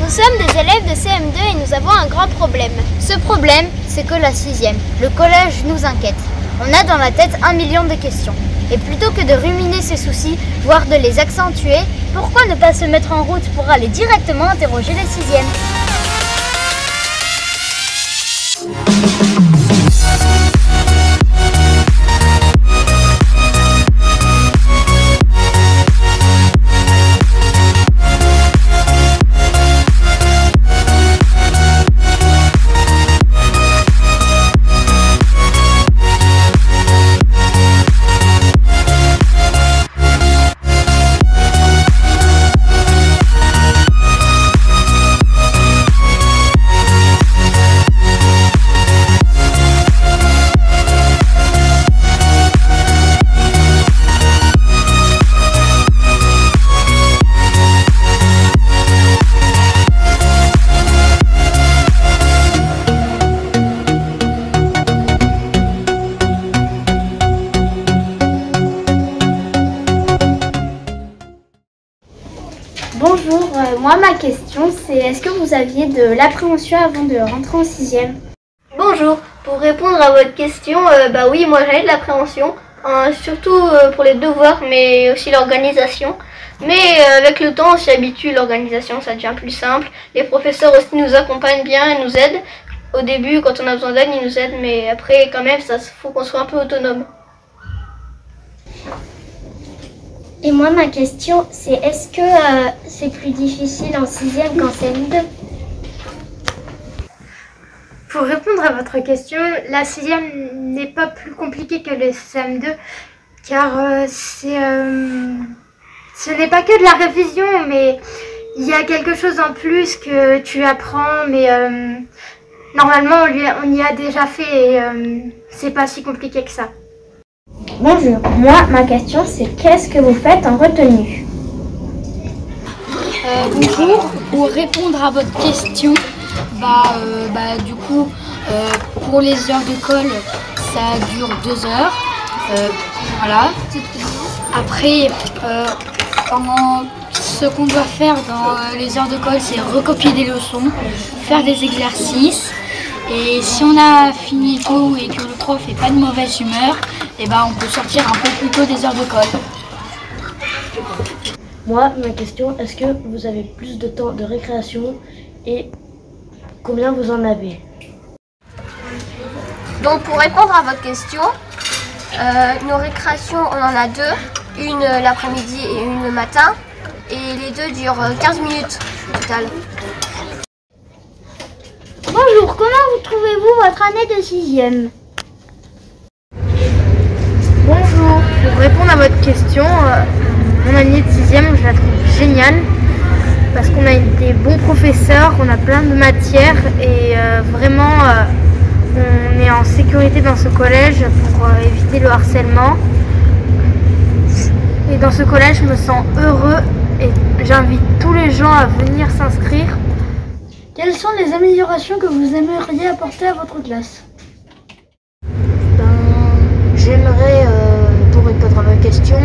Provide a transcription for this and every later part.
Nous sommes des élèves de CM2 et nous avons un grand problème. Ce problème, c'est que la sixième, le collège nous inquiète. On a dans la tête un million de questions. Et plutôt que de ruminer ces soucis, voire de les accentuer, pourquoi ne pas se mettre en route pour aller directement interroger les sixièmes? Ma question c'est est-ce que vous aviez de l'appréhension avant de rentrer en sixième? Bonjour, pour répondre à votre question, euh, bah oui, moi j'avais de l'appréhension, hein, surtout euh, pour les devoirs, mais aussi l'organisation. Mais euh, avec le temps, on s'y habitue, l'organisation ça devient plus simple. Les professeurs aussi nous accompagnent bien et nous aident. Au début, quand on a besoin d'aide, ils nous aident, mais après, quand même, ça faut qu'on soit un peu autonome. Et moi ma question c'est est-ce que euh, c'est plus difficile en sixième qu'en CM2 Pour répondre à votre question, la sixième n'est pas plus compliquée que le CM2 car euh, c'est, euh, ce n'est pas que de la révision mais il y a quelque chose en plus que tu apprends mais normalement on, on y a déjà fait et c'est pas si compliqué que ça. Bonjour, moi ma question c'est qu'est-ce que vous faites en retenue Euh, bonjour, pour répondre à votre question, bah, euh, bah du coup, euh, pour les heures de colle, ça dure deux heures. Euh, voilà. Après, euh, ce qu'on doit faire dans euh, les heures de colle, c'est recopier des leçons, faire des exercices. Et si on a fini tôt et que le prof n'est pas de mauvaise humeur, et ben, on peut sortir un peu plus tôt des heures de colle. Moi, ma question, est-ce que vous avez plus de temps de récréation et combien vous en avez? Donc pour répondre à votre question, euh, nos récréations, on en a deux, une euh, l'après-midi et une le matin, et les deux durent euh, 15 minutes au total. Bonjour, comment vous trouvez-vous votre année de sixième? Pour répondre à votre question, euh, mon année de sixième, je la trouve géniale parce qu'on a des bons professeurs, on a plein de matières et euh, vraiment euh, on est en sécurité dans ce collège pour euh, éviter le harcèlement. Et dans ce collège, je me sens heureux et j'invite tous les gens à venir s'inscrire. Quelles sont les améliorations que vous aimeriez apporter à votre classe? Ben, j'aimerais, euh, pour répondre à ma question,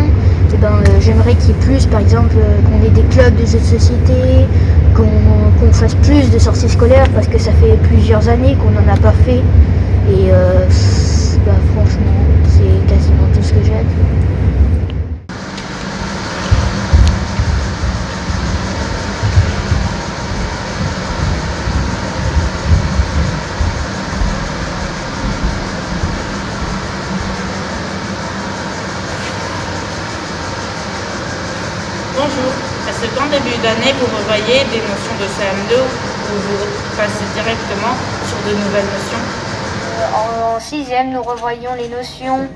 eh ben, euh, j'aimerais qu'il y ait plus, par exemple, euh, qu'on ait des clubs de jeux de société, qu'on fasse plus de sorties scolaires, parce que ça fait plusieurs années qu'on n'en a pas fait. Et euh, bah, franchement, c'est quasiment tout ce que j'ai. Début d'année, vous revoyez des notions de CM2 ou vous passez directement sur de nouvelles notions En sixième, nous revoyons les notions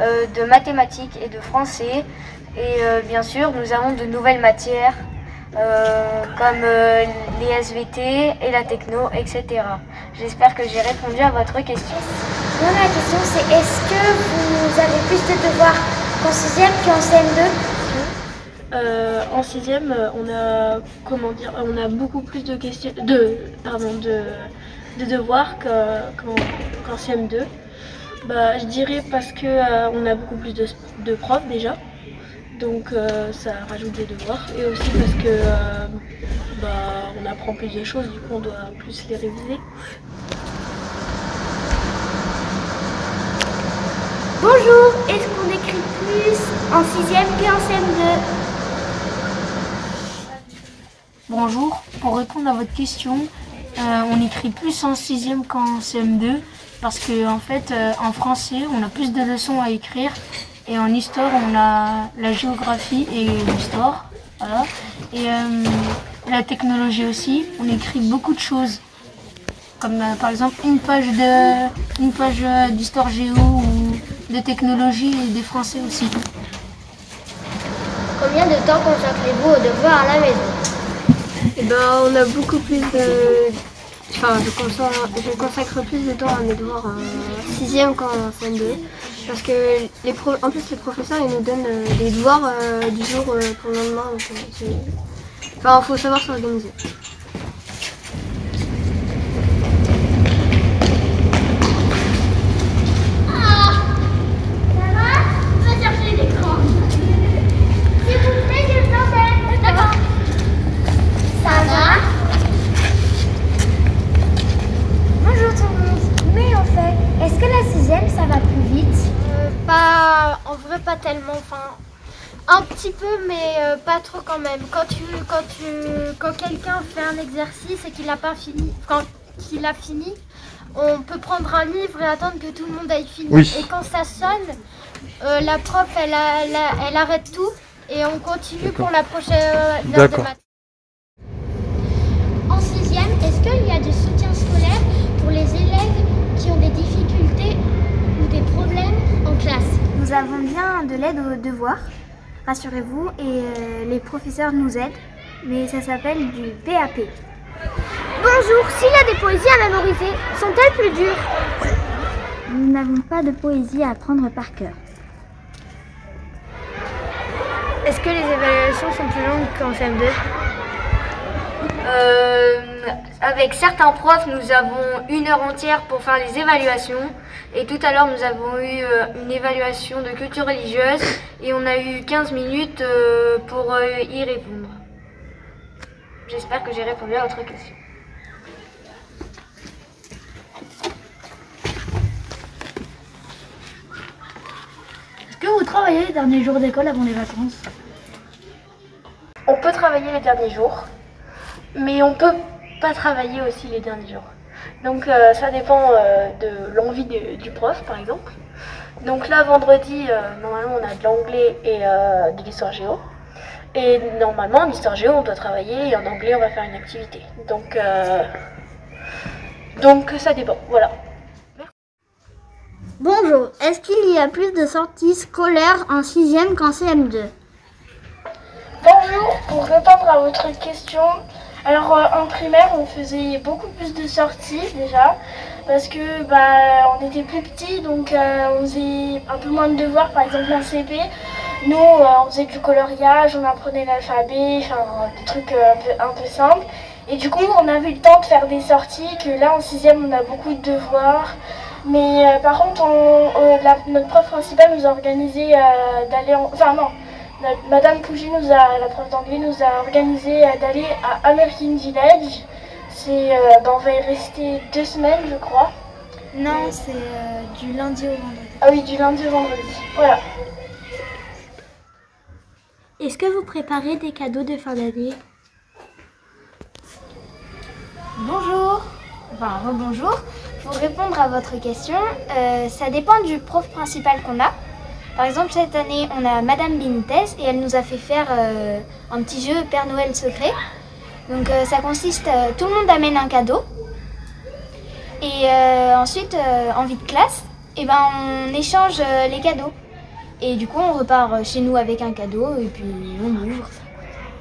euh, de mathématiques et de français. Et euh, bien sûr, nous avons de nouvelles matières euh, comme euh, les SVT et la techno, etc. J'espère que j'ai répondu à votre question. Moi, ma question, c'est est-ce que vous avez plus de devoirs qu'en sixième qu'en CM2 Euh, en sixième, euh, on a dire, on a beaucoup plus de questions, de pardon, de, de devoirs que- qu'en qu'en CM2. Bah, je dirais parce que euh, on a beaucoup plus de, de profs déjà. Donc euh, ça rajoute des devoirs. Et aussi parce que euh, bah, on apprend plus de choses, du coup on doit plus les réviser. Bonjour, est-ce qu'on écrit plus en 6ème qu'en CM2 Bonjour, pour répondre à votre question, euh, on écrit plus en 6ème qu'en CM2 parce que en fait euh, en français on a plus de leçons à écrire et en histoire on a la géographie et l'histoire. Voilà. Et euh, la technologie aussi, on écrit beaucoup de choses. Comme par exemple une page de une page d'histoire géo ou de technologie et des français aussi. Combien de temps consacrez-vous aux devoirs à la maison? Et ben on a beaucoup plus de. Enfin, je consacre, je consacre plus de temps à mes devoirs en 6ème qu'en CM2. Parce que, les pro- en plus, les professeurs ils nous donnent euh, des devoirs euh, du jour euh, pour le lendemain. euh, Enfin, il faut savoir s'organiser. S'il vous plaît, je t'entends. D'accord. Ça va Bonjour tout le monde. Mais en fait, est-ce que la sixième, ça va plus vite Euh, pas, en vrai, pas tellement. Enfin, un petit peu, mais euh, pas trop quand même. Quand tu, quand tu, quand quelqu'un fait un exercice et qu'il n'a pas fini, quand il a fini, on peut prendre un livre et attendre que tout le monde aille fini. Oui. Et quand ça sonne, euh, la prof, elle, a- elle a- elle arrête tout et on continue pour la prochaine euh, heure de maths. En sixième, est-ce qu'il y a du soutien scolaire pour les élèves qui ont des difficultés ou des problèmes en classe? Nous avons bien de l'aide aux devoirs, rassurez-vous, et euh, les professeurs nous aident, mais ça s'appelle du PAP. Bonjour, s'il y a des poésies à mémoriser, sont-elles plus dures? Nous n'avons pas de poésie à apprendre par cœur. Est-ce que les évaluations sont plus longues qu'en CM2 Euh, avec certains profs, nous avons une heure entière pour faire les évaluations. Et tout à l'heure, nous avons eu euh, une évaluation de culture religieuse et on a eu 15 minutes euh, pour euh, y répondre. J'espère que j'ai répondu à votre question. Est-ce que vous travaillez les derniers jours d'école avant les vacances? On peut travailler les derniers jours, mais on peut pas travailler aussi les derniers jours. Donc euh, ça dépend euh, de l'envie du prof par exemple. Donc là vendredi, euh, normalement on a de l'anglais et de l'histoire géo. Et normalement en histoire géo on doit travailler et en anglais on va faire une activité. Donc, donc ça dépend, voilà. Bonjour, est-ce qu'il y a plus de sorties scolaires en 6ème qu'en CM2 Bonjour, pour répondre à votre question, alors euh, en primaire on faisait beaucoup plus de sorties déjà parce que bah, on était plus petits donc euh, on faisait un peu moins de devoirs par exemple en CP. Nous euh, on faisait du coloriage, on apprenait l'alphabet, enfin des trucs un, peu, simples. Et du coup on avait le temps de faire des sorties que là en sixième on a beaucoup de devoirs. Mais par contre notre prof principale nous a organisé euh, d'aller en... Enfin non, Madame Pougy, nous a, la prof d'anglais, nous a organisé d'aller à American Village. C'est, euh, ben, on va y rester deux semaines, je crois. Non, c'est euh, du lundi au vendredi. Ah oui, du lundi au vendredi. Voilà. Est-ce que vous préparez des cadeaux de fin d'année? Bonjour, enfin rebonjour. Pour répondre à votre question, euh, ça dépend du prof principal qu'on a. Par exemple, cette année, on a Madame Benitez et elle nous a fait faire euh, un petit jeu Père Noël secret. Donc euh, ça consiste, euh, tout le monde amène un cadeau. Et ensuite, en vie de classe, eh ben, on échange les cadeaux. Et du coup, on repart chez nous avec un cadeau et puis on ouvre.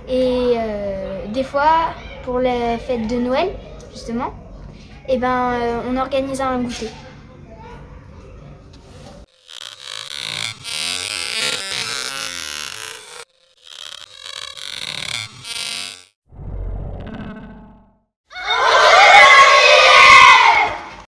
Et des fois, pour la fête de Noël, justement, eh ben, on organise un goûter.